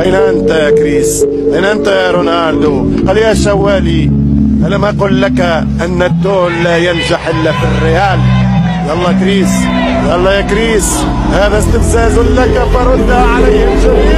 أين أنت يا كريس؟ أين أنت يا رونالدو؟ قال يا شوالي؟ ألم أقل لك أن الدون لا ينجح إلا في الريال؟ يلا كريس يلا يا كريس هذا استفزاز لك فرد عليهم جميعا.